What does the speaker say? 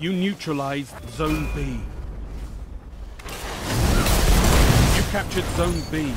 You neutralized Zone B. You captured Zone B.